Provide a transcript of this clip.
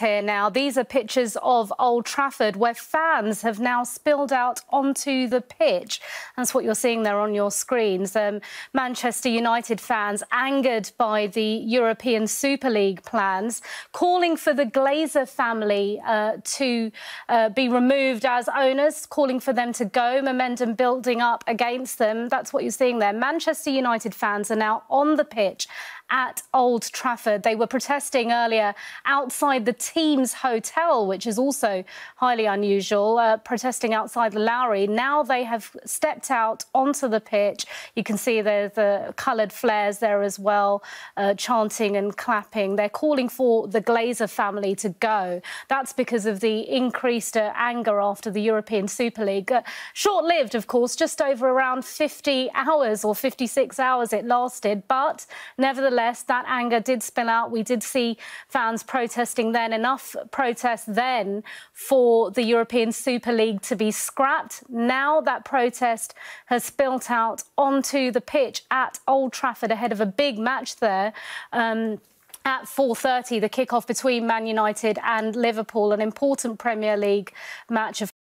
here now. These are pictures of Old Trafford where fans have now spilled out onto the pitch. That's what you're seeing there on your screens. Um, Manchester United fans angered by the European Super League plans, calling for the Glazer family uh, to uh, be removed as owners, calling for them to go, momentum building up against them. That's what you're seeing there. Manchester United fans are now on the pitch at Old Trafford. They were protesting earlier outside the team's hotel, which is also highly unusual, uh, protesting outside the Lowry. Now they have stepped out onto the pitch. You can see there's the coloured flares there as well, uh, chanting and clapping. They're calling for the Glazer family to go. That's because of the increased uh, anger after the European Super League. Uh, Short lived, of course, just over around 50 hours or 56 hours it lasted, but nevertheless, nevertheless, that anger did spill out. We did see fans protesting then, enough protest then for the European Super League to be scrapped. Now that protest has spilt out onto the pitch at Old Trafford ahead of a big match there. Um, at 4.30, the kickoff between Man United and Liverpool, an important Premier League match of